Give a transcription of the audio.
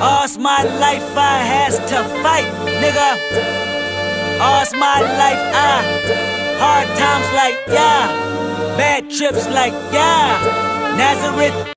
All's my life I has to fight, nigga. All's my life I hard times like yeah, bad trips like yeah, Nazareth.